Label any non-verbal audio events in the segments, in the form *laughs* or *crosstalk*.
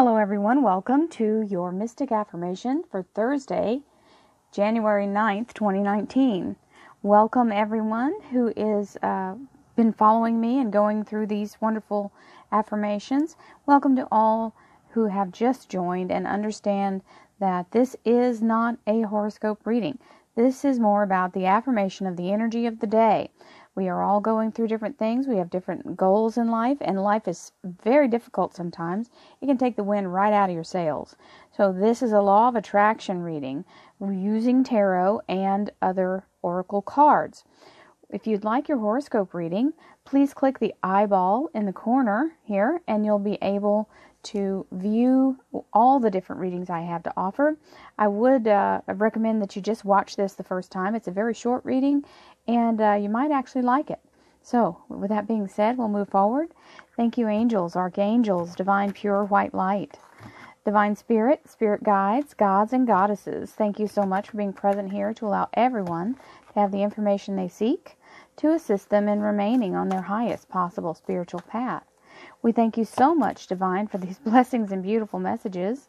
Hello, everyone. Welcome to your Mystic Affirmation for Thursday, January 9th, 2019. Welcome, everyone who is uh, been following me and going through these wonderful affirmations. Welcome to all who have just joined and understand that this is not a horoscope reading. This is more about the affirmation of the energy of the day. We are all going through different things. We have different goals in life, and life is very difficult sometimes. It can take the wind right out of your sails. So, this is a law of attraction reading using tarot and other oracle cards. If you'd like your horoscope reading, please click the eyeball in the corner here, and you'll be able to view all the different readings I have to offer. I would uh, recommend that you just watch this the first time. It's a very short reading and uh, you might actually like it. So, with that being said, we'll move forward. Thank you, angels, archangels, divine, pure white light, divine spirit, spirit guides, gods, and goddesses. Thank you so much for being present here to allow everyone to have the information they seek to assist them in remaining on their highest possible spiritual path. We thank you so much, Divine, for these *laughs* blessings and beautiful messages.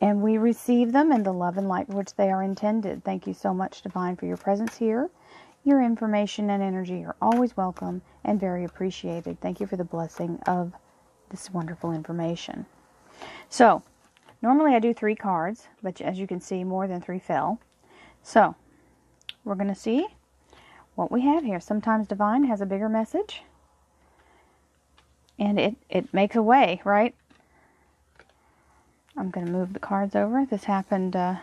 And we receive them in the love and light which they are intended. Thank you so much, Divine, for your presence here. Your information and energy are always welcome and very appreciated. Thank you for the blessing of this wonderful information. So, normally I do three cards, but as you can see, more than three fell. So, we're going to see what we have here. Sometimes Divine has a bigger message, and it, it makes a way, right? I'm going to move the cards over. This happened uh,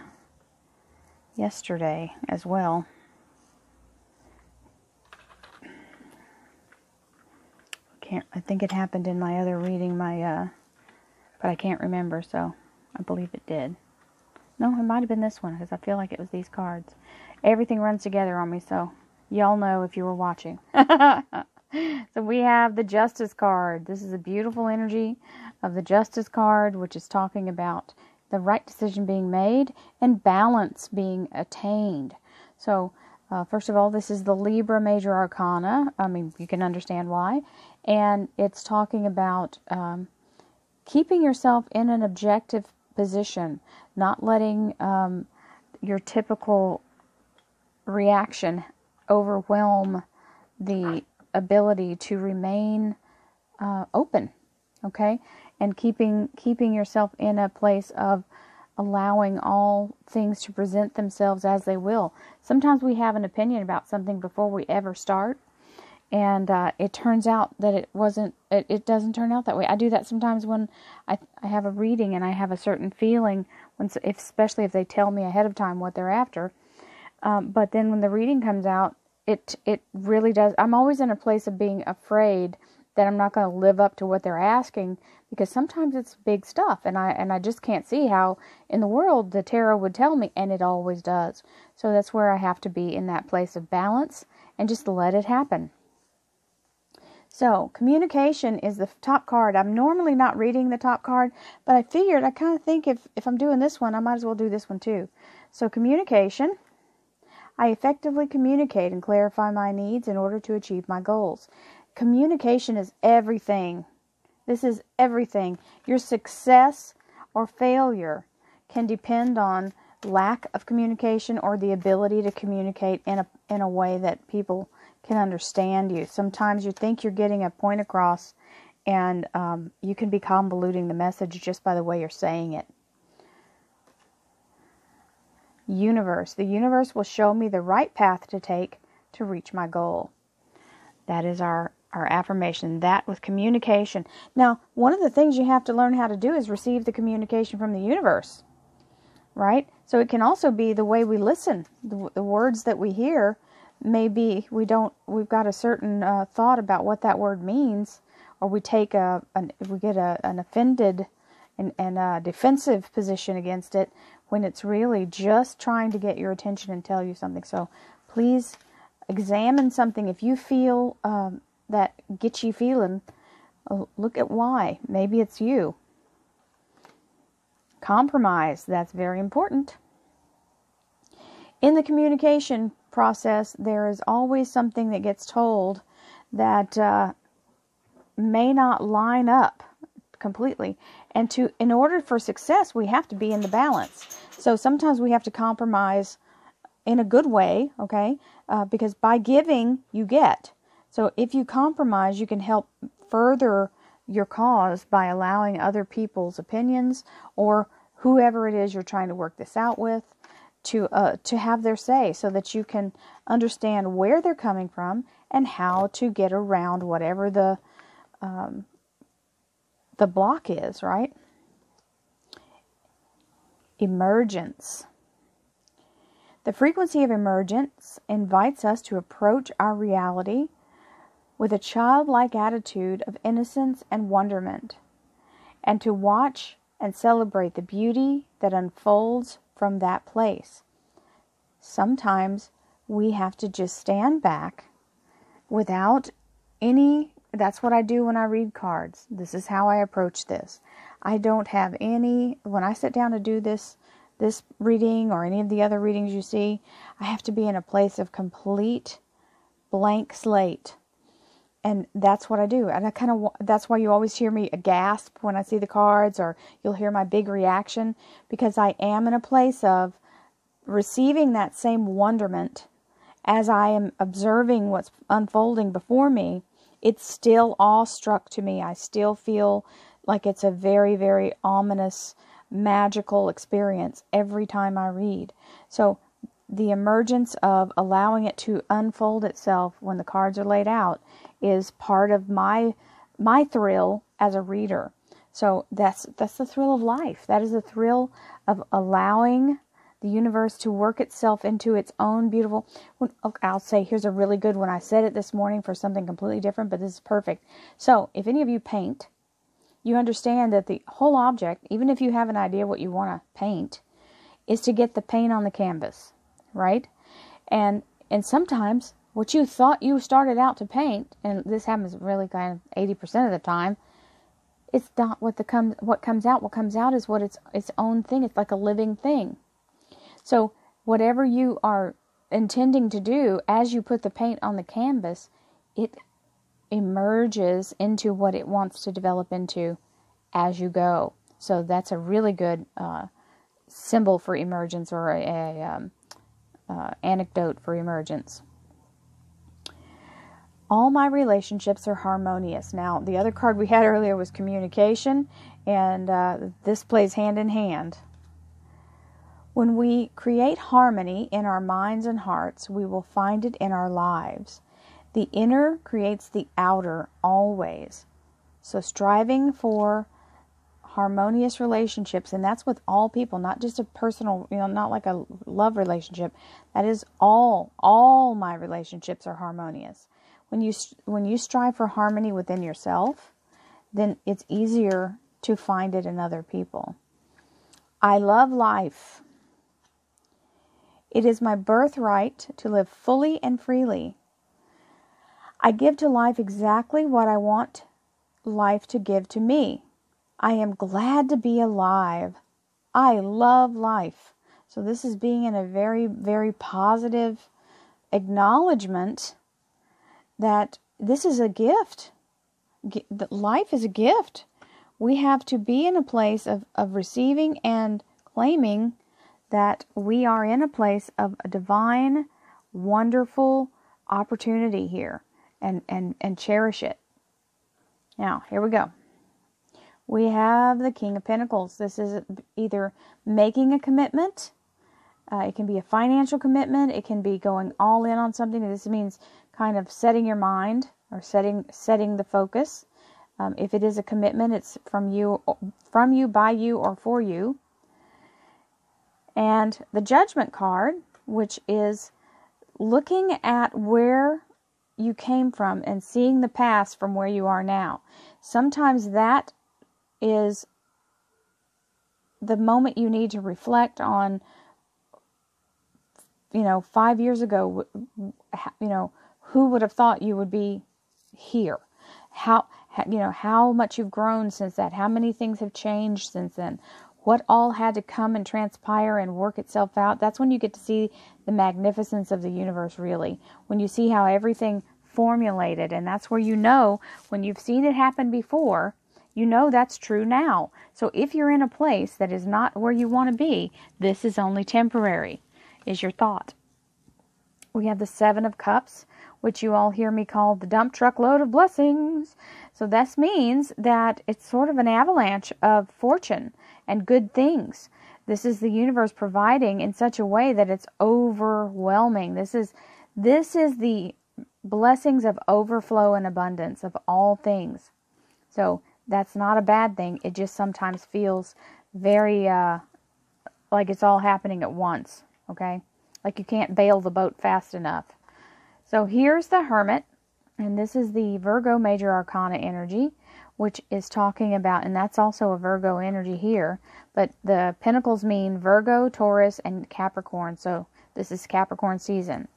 yesterday as well. Can't I think it happened in my other reading, my uh, but I can't remember, so I believe it did. No, it might have been this one because I feel like it was these cards. Everything runs together on me, so y'all know if you were watching. *laughs* so we have the Justice card. This is a beautiful energy of the Justice card, which is talking about the right decision being made and balance being attained. So, uh, first of all, this is the Libra Major Arcana. I mean, you can understand why. And it's talking about um, keeping yourself in an objective position, not letting um, your typical reaction overwhelm the ability to remain uh, open. Okay, and keeping keeping yourself in a place of allowing all things to present themselves as they will. Sometimes we have an opinion about something before we ever start, and uh, it turns out that it wasn't. It, it doesn't turn out that way. I do that sometimes when I I have a reading and I have a certain feeling when, if, especially if they tell me ahead of time what they're after. Um, but then when the reading comes out, it it really does. I'm always in a place of being afraid that I'm not going to live up to what they're asking because sometimes it's big stuff and I and I just can't see how in the world the tarot would tell me and it always does. So that's where I have to be in that place of balance and just let it happen. So, communication is the top card. I'm normally not reading the top card, but I figured I kind of think if if I'm doing this one, I might as well do this one too. So, communication I effectively communicate and clarify my needs in order to achieve my goals. Communication is everything. This is everything. Your success or failure can depend on lack of communication or the ability to communicate in a in a way that people can understand you. Sometimes you think you're getting a point across, and um, you can be convoluting the message just by the way you're saying it. Universe. The universe will show me the right path to take to reach my goal. That is our our affirmation, that with communication. Now, one of the things you have to learn how to do is receive the communication from the universe, right? So it can also be the way we listen, the, the words that we hear. Maybe we don't, we've got a certain uh, thought about what that word means, or we take a, an, we get a, an offended and, and a defensive position against it when it's really just trying to get your attention and tell you something. So please examine something if you feel um, that you feeling, uh, look at why. Maybe it's you. Compromise, that's very important. In the communication process, there is always something that gets told that uh, may not line up completely. And to in order for success, we have to be in the balance. So sometimes we have to compromise in a good way, okay? Uh, because by giving, you get. So if you compromise, you can help further your cause by allowing other people's opinions or whoever it is you're trying to work this out with to uh, to have their say so that you can understand where they're coming from and how to get around whatever the um, the block is right? Emergence. The frequency of emergence invites us to approach our reality with a childlike attitude of innocence and wonderment and to watch and celebrate the beauty that unfolds from that place. Sometimes we have to just stand back without any. That's what I do when I read cards. This is how I approach this. I don't have any. When I sit down to do this, this reading or any of the other readings you see, I have to be in a place of complete blank slate and that's what I do. And I kind of that's why you always hear me gasp when I see the cards, or you'll hear my big reaction because I am in a place of receiving that same wonderment as I am observing what's unfolding before me. It's still awestruck to me. I still feel like it's a very, very ominous, magical experience every time I read. So the emergence of allowing it to unfold itself when the cards are laid out is part of my my thrill as a reader. So that's that's the thrill of life. That is the thrill of allowing the universe to work itself into its own beautiful. Okay, oh, I'll say here's a really good one. I said it this morning for something completely different, but this is perfect. So if any of you paint, you understand that the whole object, even if you have an idea what you want to paint, is to get the paint on the canvas, right? And and sometimes what you thought you started out to paint, and this happens really kind of eighty percent of the time, it's not what the comes what comes out. What comes out is what its its own thing. It's like a living thing. So whatever you are intending to do as you put the paint on the canvas, it emerges into what it wants to develop into as you go. So that's a really good uh, symbol for emergence or a, a um, uh, anecdote for emergence. All my relationships are harmonious. Now, the other card we had earlier was communication, and uh, this plays hand in hand. When we create harmony in our minds and hearts, we will find it in our lives. The inner creates the outer always. So, striving for harmonious relationships, and that's with all people, not just a personal, you know, not like a love relationship. That is all, all my relationships are harmonious when you when you strive for harmony within yourself, then it's easier to find it in other people. I love life. It is my birthright to live fully and freely. I give to life exactly what I want life to give to me. I am glad to be alive. I love life. So, this is being in a very, very positive acknowledgement that this is a gift. That life is a gift. We have to be in a place of, of receiving and claiming that we are in a place of a divine, wonderful opportunity here and, and, and cherish it. Now, here we go. We have the King of Pentacles. This is either making a commitment, uh, it can be a financial commitment, it can be going all in on something. This means kind of setting your mind or setting setting the focus. Um, if it is a commitment, it's from you, from you, by you, or for you. And the judgment card, which is looking at where you came from and seeing the past from where you are now. Sometimes that is the moment you need to reflect on you know 5 years ago you know who would have thought you would be here? How, you know, how much you've grown since that? How many things have changed since then? What all had to come and transpire and work itself out? That's when you get to see the magnificence of the universe, really. When you see how everything formulated, and that's where you know when you've seen it happen before, You know that's true now. So if you're in a place that is not where you want to be, this is only temporary, is your thought. We have the Seven of Cups, which you all hear me call the dump truck load of blessings. So this means that it's sort of an avalanche of fortune and good things. This is the universe providing in such a way that it's overwhelming. This is this is the blessings of overflow and abundance of all things. So that's not a bad thing. It just sometimes feels very uh, like it's all happening at once. Okay, like you can't bail the boat fast enough. So here's the Hermit, and this is the Virgo Major Arcana energy, which is talking about, and that's also a Virgo energy here. But the Pentacles mean Virgo, Taurus, and Capricorn. So this is Capricorn season.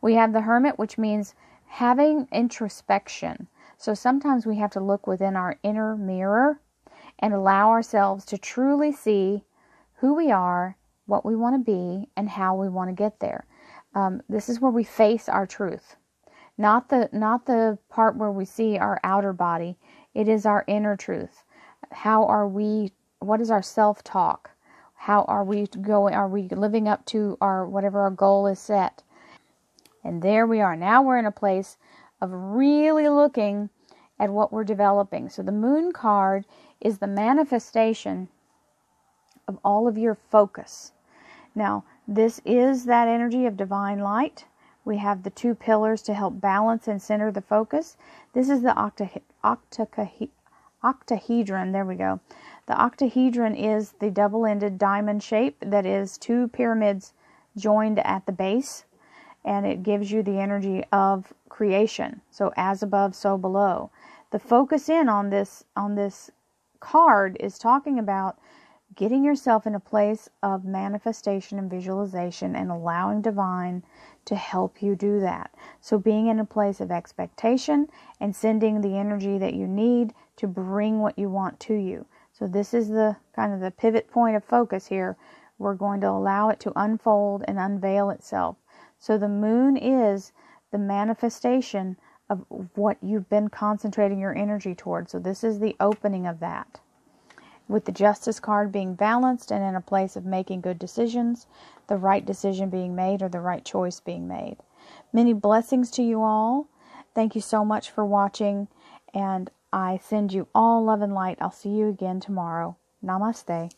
We have the Hermit, which means having introspection. So sometimes we have to look within our inner mirror and allow ourselves to truly see who we are, what we want to be, and how we want to get there. Um, this is where we face our truth, not the not the part where we see our outer body. It is our inner truth. How are we? What is our self talk? How are we going? Are we living up to our whatever our goal is set? And there we are. Now we're in a place of really looking at what we're developing. So the moon card is the manifestation of all of your focus. Now, this is that energy of divine light. We have the two pillars to help balance and center the focus. This is the octa- octa- octahedron. There we go. The octahedron is the double ended diamond shape that is two pyramids joined at the base and it gives you the energy of creation. So as above, so below. The focus in on this on this card is talking about getting yourself in a place of manifestation and visualization and allowing divine to help you do that. So being in a place of expectation and sending the energy that you need to bring what you want to you. So this is the kind of the pivot point of focus here. We're going to allow it to unfold and unveil itself. So the moon is the manifestation of what you've been concentrating your energy towards. So this is the opening of that. With the justice card being balanced and in a place of making good decisions, the right decision being made or the right choice being made. Many blessings to you all. Thank you so much for watching, and I send you all love and light. I'll see you again tomorrow. Namaste.